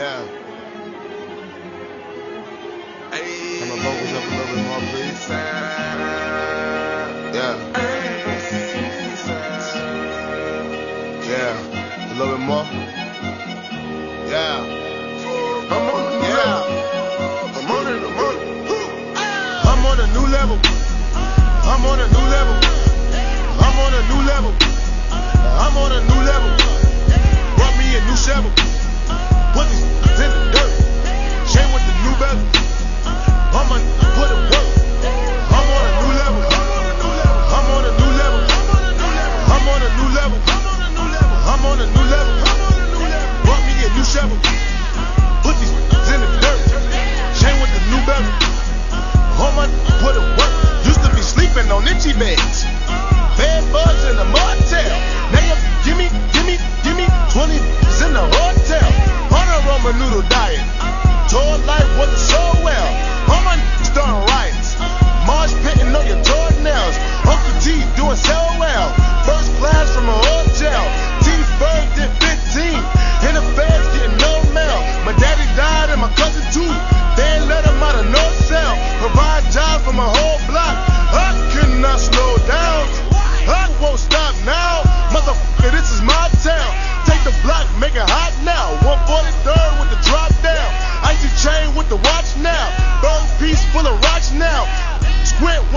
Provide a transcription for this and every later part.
Yeah. Hey. Turn my vocals up a little bit more, please. Yeah. Yeah. A little bit more. Yeah. I'm on, yeah. I'm on it, I'm on it. I'm on a new level. I'm on a new level. I'm on a new level. treble. Put these in the dirt. Chain with the new belt. All my put it work. Used to be sleeping on itchy beds.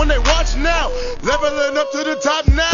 they watch now. Leveling up to the top now.